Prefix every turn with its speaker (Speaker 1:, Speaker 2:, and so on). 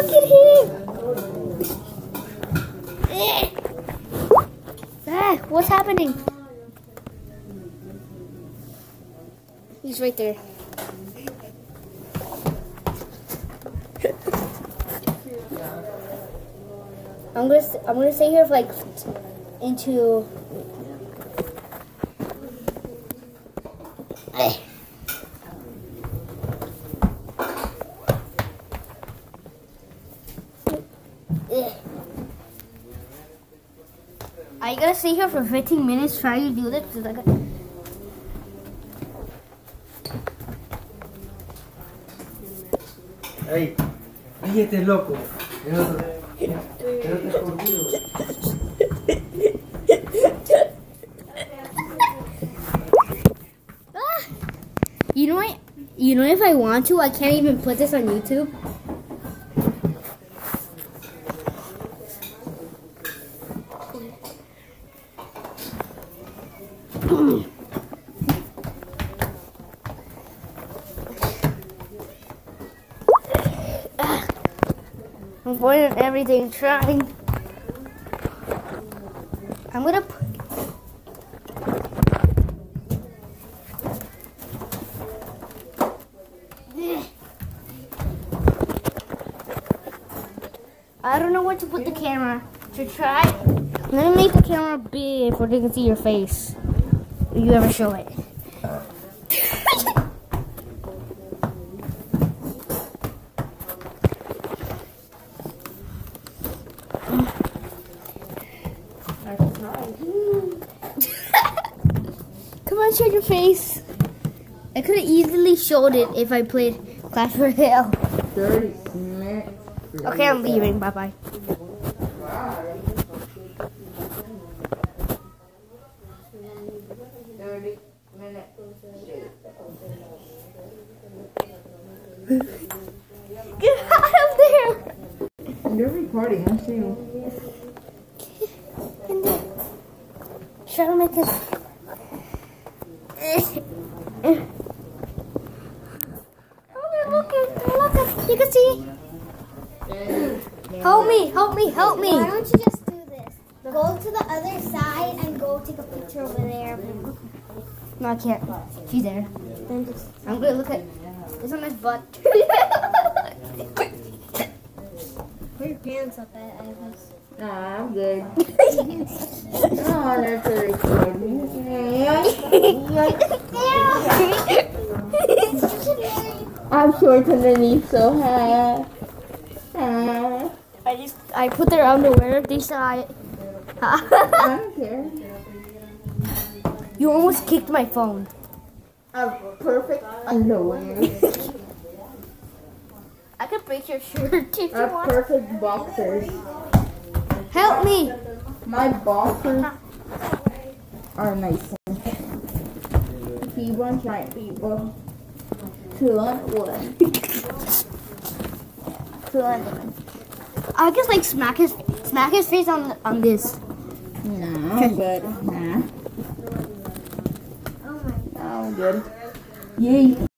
Speaker 1: Look at him. Eh, what's happening? He's right there. I'm gonna I'm gonna stay here for like into Are you gonna stay here for 15 minutes trying to do this? 'Cause I got-
Speaker 2: Ey, fíjate loco. El otro. El otro escondido.
Speaker 1: Ah! You know what? You know if I want to, I can't even put this on YouTube. I'm everything, trying. I'm gonna. I don't know where to put the camera. To try. I'm gonna make the camera big so they can see your face. If you ever show it. Come on, show your face. I could have easily showed it if I played Clash Royale.
Speaker 2: 30 minutes.
Speaker 1: Okay, I'm leaving. Bye bye
Speaker 2: minutes.
Speaker 1: Get out of there!
Speaker 2: You're recording, I see you.
Speaker 1: In there. Try to make this. Oh, look at, look at, you can see. Help me, help me, help me.
Speaker 3: Why don't you just do this? Go to the other side and go take a picture over there.
Speaker 1: No, I can't. She's there. I'm gonna look at. It's on his butt.
Speaker 3: put your pants up at Iva's.
Speaker 2: Nah, I'm good. oh, that's a recording. I'm short underneath, so. Hi.
Speaker 1: I just I put their underwear. They saw it.
Speaker 2: I don't care.
Speaker 1: you almost kicked my phone.
Speaker 2: A perfect underwear.
Speaker 1: I could break your shirt if you
Speaker 2: A
Speaker 1: want.
Speaker 2: perfect boxers.
Speaker 1: Help me.
Speaker 2: My boxers are nice. On trying, people. Two on one. Two on one.
Speaker 1: I just like smack his smack his face on on this.
Speaker 2: I'm good. Nah,
Speaker 3: Oh my
Speaker 2: I'm good. Yay.